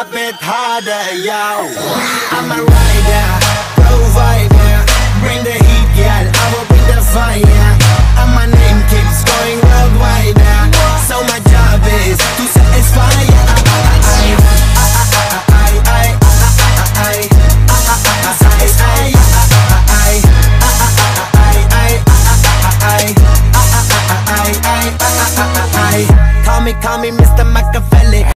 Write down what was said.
a bit harder yo. I'm a rider provider bring the heat girl. I will bring the fire. And my name keeps going worldwide. So my job is to satisfy Call me, call me Mr. Machiavelli